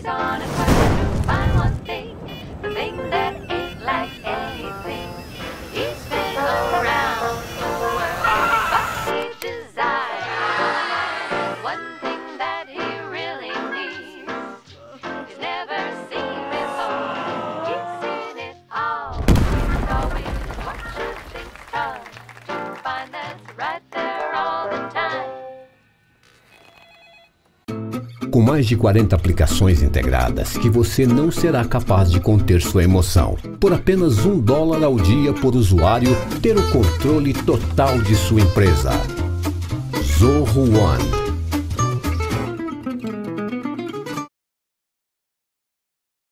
He's on a quest Com mais de 40 aplicações integradas, que você não será capaz de conter sua emoção. Por apenas um dólar ao dia por usuário, ter o controle total de sua empresa. Zorro One.